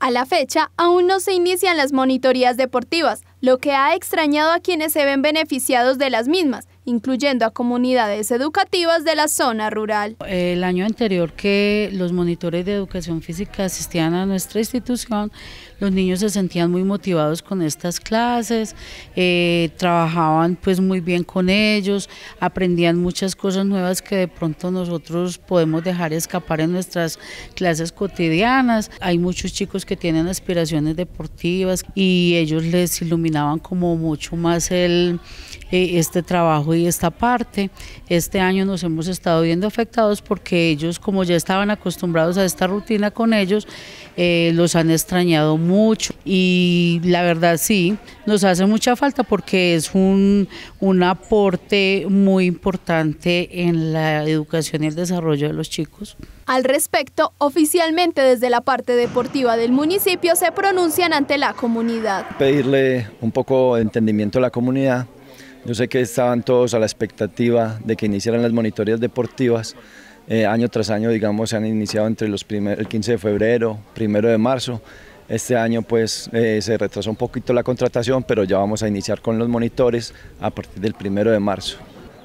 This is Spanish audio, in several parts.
A la fecha, aún no se inician las monitorías deportivas, lo que ha extrañado a quienes se ven beneficiados de las mismas, incluyendo a comunidades educativas de la zona rural. El año anterior que los monitores de educación física asistían a nuestra institución, los niños se sentían muy motivados con estas clases, eh, trabajaban pues muy bien con ellos, aprendían muchas cosas nuevas que de pronto nosotros podemos dejar escapar en nuestras clases cotidianas. Hay muchos chicos que tienen aspiraciones deportivas y ellos les iluminaban como mucho más el, eh, este trabajo y esta parte. Este año nos hemos estado viendo afectados porque ellos, como ya estaban acostumbrados a esta rutina con ellos, eh, los han extrañado mucho y la verdad sí, nos hace mucha falta porque es un, un aporte muy importante en la educación y el desarrollo de los chicos. Al respecto, oficialmente desde la parte deportiva del municipio se pronuncian ante la comunidad. Pedirle un poco de entendimiento a la comunidad yo sé que estaban todos a la expectativa de que iniciaran las monitorías deportivas. Eh, año tras año, digamos, se han iniciado entre los el 15 de febrero, primero de marzo. Este año pues eh, se retrasó un poquito la contratación, pero ya vamos a iniciar con los monitores a partir del primero de marzo,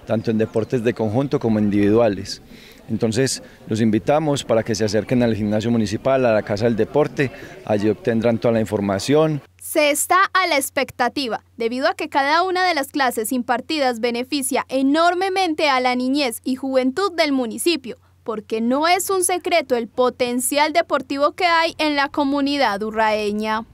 tanto en deportes de conjunto como individuales. Entonces los invitamos para que se acerquen al gimnasio municipal, a la Casa del Deporte, allí obtendrán toda la información. Se está a la expectativa, debido a que cada una de las clases impartidas beneficia enormemente a la niñez y juventud del municipio, porque no es un secreto el potencial deportivo que hay en la comunidad urraeña.